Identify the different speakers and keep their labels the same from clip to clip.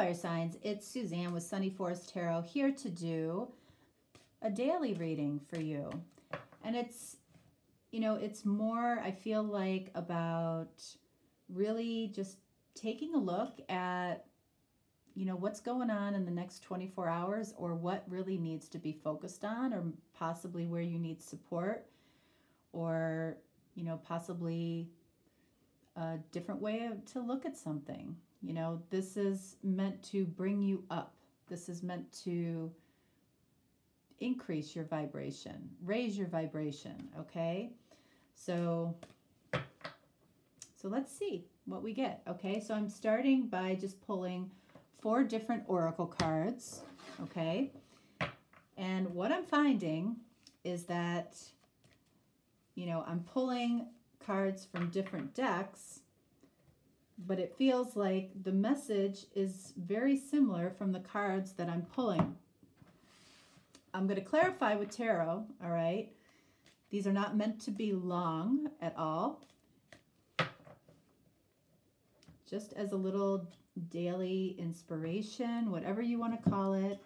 Speaker 1: fire signs, it's Suzanne with Sunny Forest Tarot here to do a daily reading for you. And it's, you know, it's more, I feel like, about really just taking a look at, you know, what's going on in the next 24 hours or what really needs to be focused on or possibly where you need support or, you know, possibly a different way to look at something. You know, this is meant to bring you up. This is meant to increase your vibration, raise your vibration, okay? So so let's see what we get, okay? So I'm starting by just pulling four different oracle cards, okay? And what I'm finding is that you know, I'm pulling cards from different decks but it feels like the message is very similar from the cards that I'm pulling. I'm going to clarify with tarot, all right? These are not meant to be long at all. Just as a little daily inspiration, whatever you want to call it.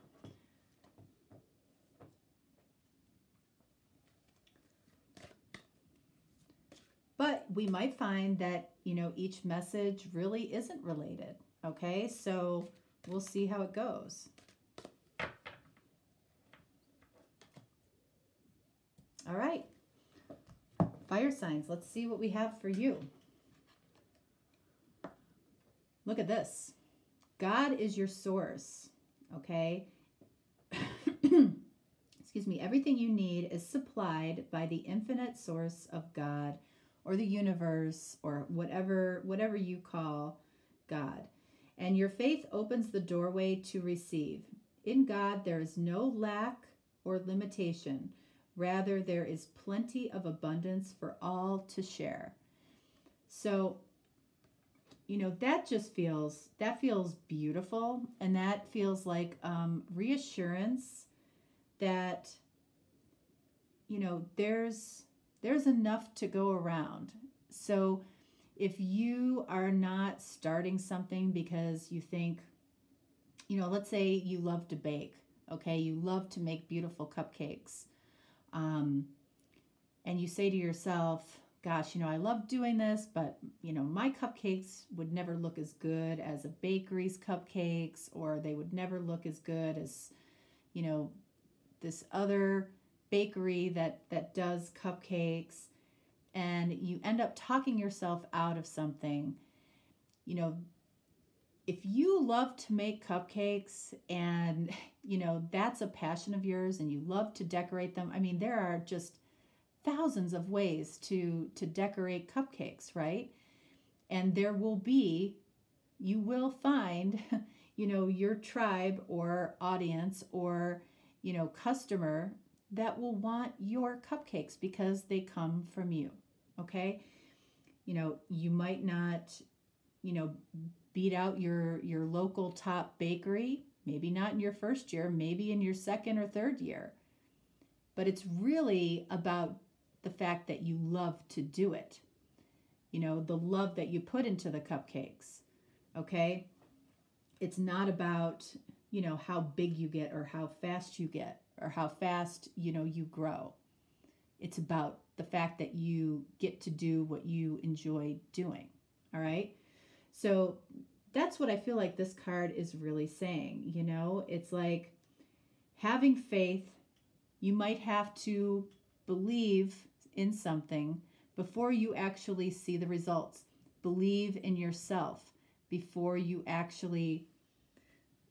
Speaker 1: But we might find that you know, each message really isn't related. Okay, so we'll see how it goes. All right, fire signs. Let's see what we have for you. Look at this. God is your source. Okay. Excuse me. Everything you need is supplied by the infinite source of God or the universe or whatever whatever you call God. And your faith opens the doorway to receive. In God there is no lack or limitation. Rather there is plenty of abundance for all to share. So you know that just feels that feels beautiful and that feels like um, reassurance that you know there's there's enough to go around. So if you are not starting something because you think, you know, let's say you love to bake, okay, you love to make beautiful cupcakes, um, and you say to yourself, gosh, you know, I love doing this, but, you know, my cupcakes would never look as good as a bakery's cupcakes, or they would never look as good as, you know, this other bakery that that does cupcakes and you end up talking yourself out of something you know if you love to make cupcakes and you know that's a passion of yours and you love to decorate them i mean there are just thousands of ways to to decorate cupcakes right? And there will be you will find you know your tribe or audience or you know customer that will want your cupcakes because they come from you. Okay? You know, you might not, you know, beat out your your local top bakery, maybe not in your first year, maybe in your second or third year. But it's really about the fact that you love to do it. You know, the love that you put into the cupcakes. Okay? It's not about, you know, how big you get or how fast you get or how fast you know you grow. It's about the fact that you get to do what you enjoy doing all right? So that's what i feel like this card is really saying you know? It's like having faith you might have to believe in something before you actually see the results. Believe in yourself before you actually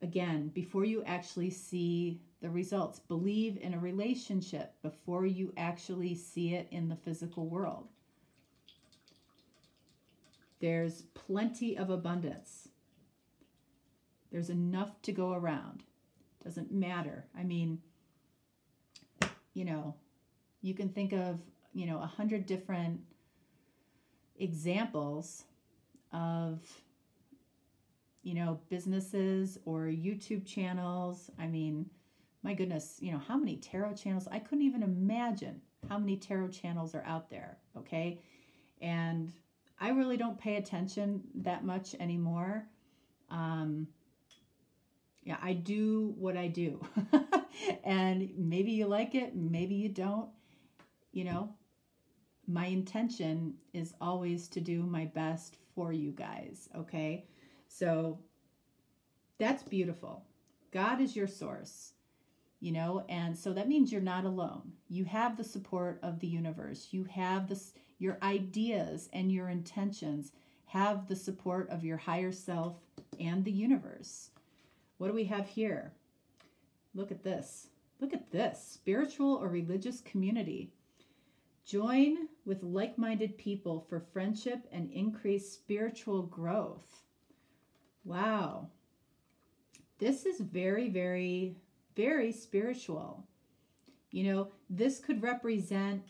Speaker 1: again before you actually see the results. Believe in a relationship before you actually see it in the physical world. There's plenty of abundance. There's enough to go around. Doesn't matter. I mean, you know, you can think of, you know, a hundred different examples of you know businesses or youtube channels i mean my goodness, you know, how many tarot channels? I couldn't even imagine how many tarot channels are out there, okay? And I really don't pay attention that much anymore. Um, Yeah, I do what I do. and maybe you like it, maybe you don't. You know, my intention is always to do my best for you guys, okay? So that's beautiful. God is your source, you know, and so that means you're not alone. You have the support of the universe. You have this your ideas and your intentions have the support of your higher self and the universe. What do we have here? Look at this. Look at this. Spiritual or religious community. Join with like minded people for friendship and increased spiritual growth. Wow. This is very, very, very spiritual. You know, this could represent,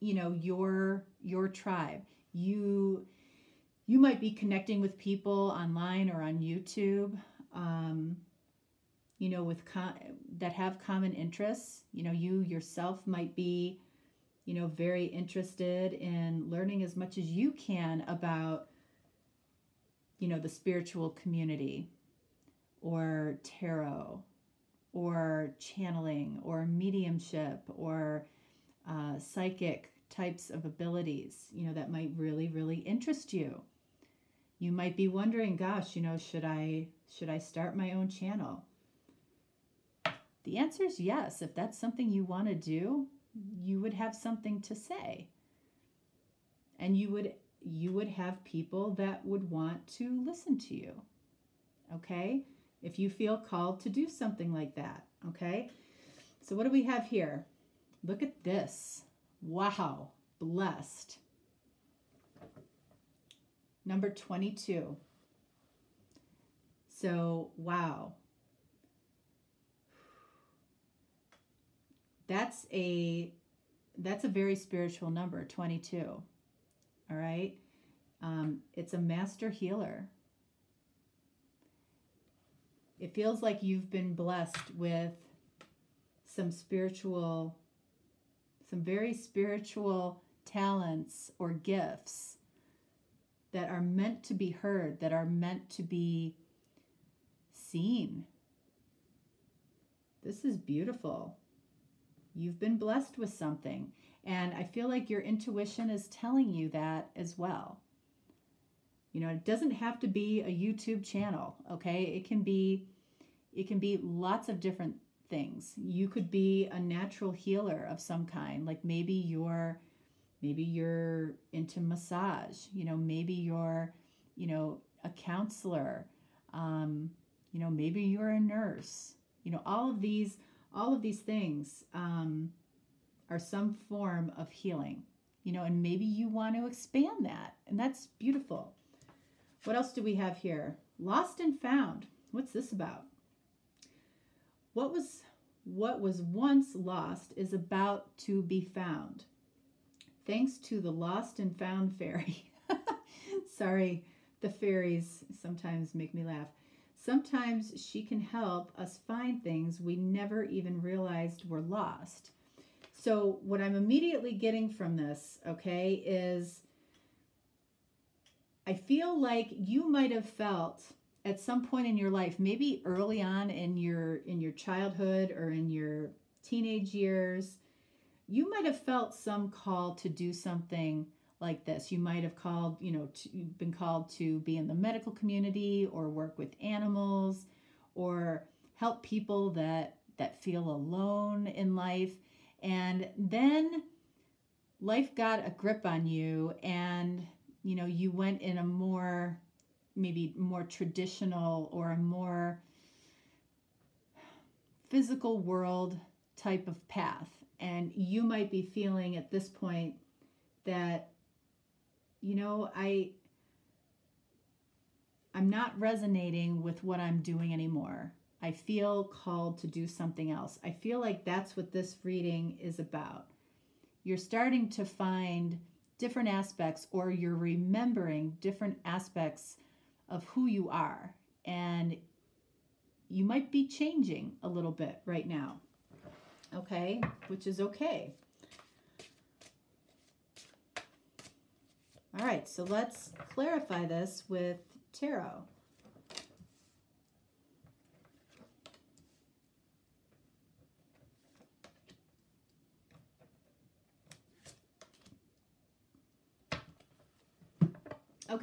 Speaker 1: you know, your your tribe. You you might be connecting with people online or on YouTube. Um, you know, with that have common interests. You know, you yourself might be you know, very interested in learning as much as you can about, you know, the spiritual community or tarot or channeling or mediumship or uh, psychic types of abilities, you know, that might really, really interest you. You might be wondering, gosh, you know, should I should I start my own channel? The answer is yes. If that's something you want to do, you would have something to say and you would you would have people that would want to listen to you okay if you feel called to do something like that okay? So what do we have here? Look at this. Wow blessed. Number 22 so wow. That's a that's a very spiritual number 22 all right? Um, it's a master healer it feels like you've been blessed with some spiritual some very spiritual talents or gifts that are meant to be heard that are meant to be seen this is beautiful You've been blessed with something. And I feel like your intuition is telling you that as well. You know, it doesn't have to be a YouTube channel, okay? It can be it can be lots of different things. You could be a natural healer of some kind, like maybe you're maybe you're into massage, you know, maybe you're, you know, a counselor, um, you know, maybe you're a nurse. You know, all of these all of these things um, are some form of healing, you know, and maybe you want to expand that, and that's beautiful. What else do we have here? Lost and found. What's this about? What was what was once lost is about to be found. Thanks to the lost and found fairy. Sorry, the fairies sometimes make me laugh. Sometimes she can help us find things we never even realized were lost. So, what I'm immediately getting from this, okay, is I feel like you might have felt at some point in your life, maybe early on in your in your childhood or in your teenage years, you might have felt some call to do something like this. You might have called, you know, to, been called to be in the medical community or work with animals or help people that that feel alone in life. And then life got a grip on you and you know, you went in a more maybe more traditional or a more physical world type of path. And you might be feeling at this point that you know, I I'm not resonating with what I'm doing anymore. I feel called to do something else. I feel like that's what this reading is about. You're starting to find different aspects or you're remembering different aspects of who you are and you might be changing a little bit right now. Okay? Which is okay. All right, so let's clarify this with tarot.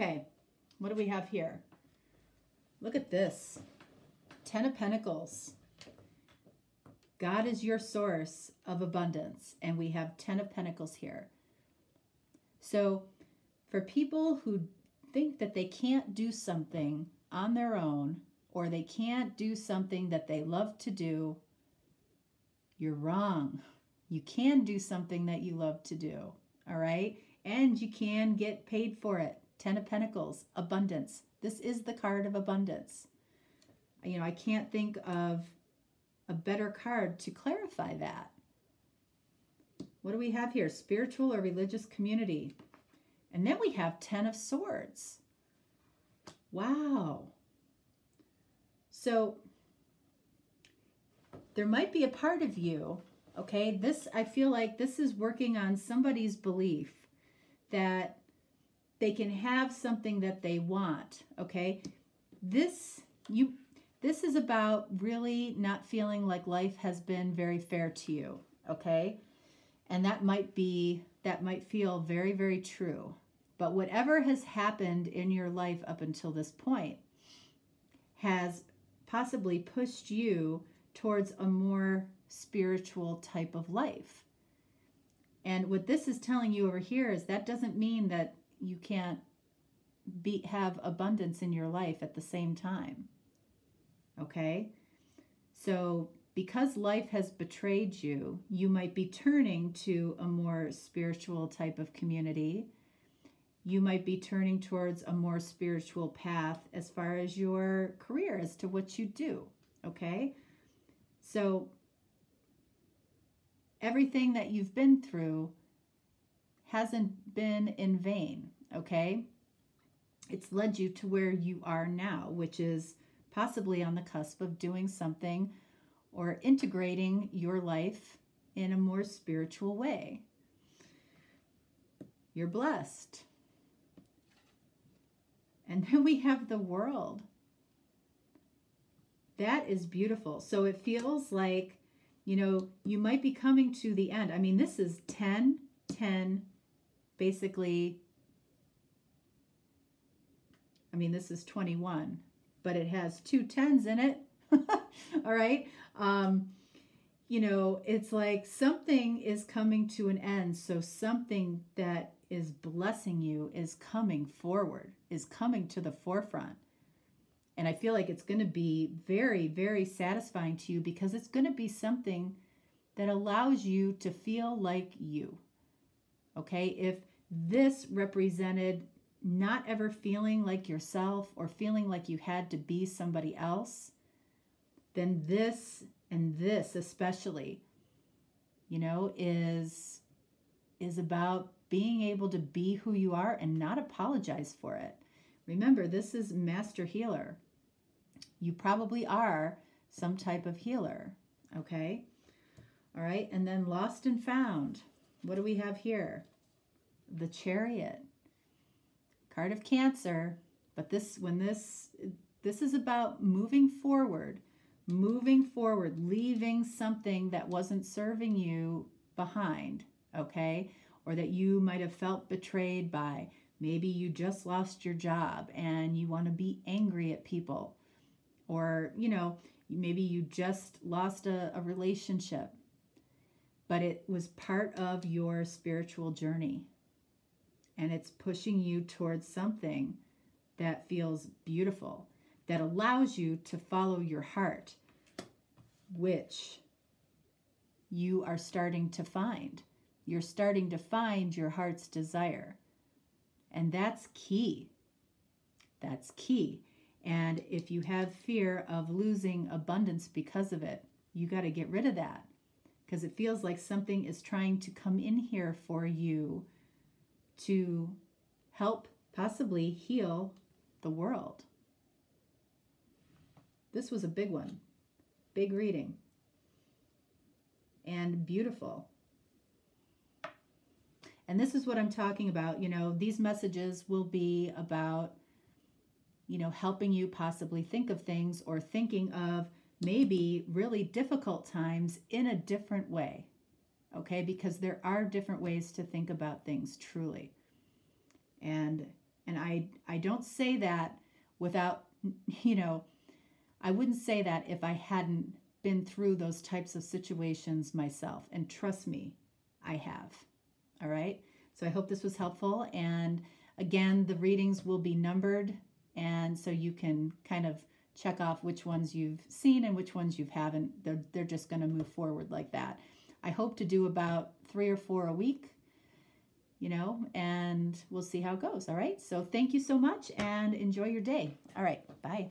Speaker 1: Okay, what do we have here? Look at this Ten of Pentacles. God is your source of abundance, and we have Ten of Pentacles here. So, for people who think that they can't do something on their own, or they can't do something that they love to do, you're wrong. You can do something that you love to do, all right? And you can get paid for it. Ten of Pentacles, abundance. This is the card of abundance. You know, I can't think of a better card to clarify that. What do we have here? Spiritual or religious community. And then we have Ten of Swords. Wow. So there might be a part of you, okay? This, I feel like this is working on somebody's belief that they can have something that they want, okay? This, you, this is about really not feeling like life has been very fair to you, okay? And that might be, that might feel very, very true. But whatever has happened in your life up until this point has possibly pushed you towards a more spiritual type of life. And what this is telling you over here is that doesn't mean that you can't be have abundance in your life at the same time. Okay? So because life has betrayed you, you might be turning to a more spiritual type of community. You might be turning towards a more spiritual path as far as your career, as to what you do. Okay? So everything that you've been through hasn't been in vain, okay? It's led you to where you are now, which is possibly on the cusp of doing something or integrating your life in a more spiritual way. You're blessed. And then we have the world. That is beautiful. So it feels like, you know, you might be coming to the end. I mean, this is 10, 10, basically. I mean, this is 21, but it has two tens in it. All right. Um, you know, it's like something is coming to an end. So something that is blessing you is coming forward, is coming to the forefront. And I feel like it's going to be very, very satisfying to you because it's going to be something that allows you to feel like you. Okay? If this represented not ever feeling like yourself or feeling like you had to be somebody else, then this and this especially, you know, is is about being able to be who you are and not apologize for it. Remember, this is master healer you probably are some type of healer. Okay? All right. And then lost and found. What do we have here? The chariot. Card of Cancer. But this, when this, this is about moving forward, moving forward, leaving something that wasn't serving you behind. Okay? Or that you might have felt betrayed by. Maybe you just lost your job and you want to be angry at people or you know maybe you just lost a, a relationship but it was part of your spiritual journey and it's pushing you towards something that feels beautiful that allows you to follow your heart which you are starting to find. You're starting to find your heart's desire. And that's key. That's key. And if you have fear of losing abundance because of it, you got to get rid of that. Because it feels like something is trying to come in here for you to help possibly heal the world. This was a big one, big reading, and beautiful. And this is what I'm talking about. You know, these messages will be about you know, helping you possibly think of things or thinking of maybe really difficult times in a different way. Okay? Because there are different ways to think about things truly. And and I I don't say that without you know, I wouldn't say that if I hadn't been through those types of situations myself. And trust me, I have. All right. So I hope this was helpful. And again, the readings will be numbered. And so you can kind of check off which ones you've seen and which ones you haven't. They're, they're just going to move forward like that. I hope to do about three or four a week, you know, and we'll see how it goes. All right. So thank you so much and enjoy your day. All right. Bye.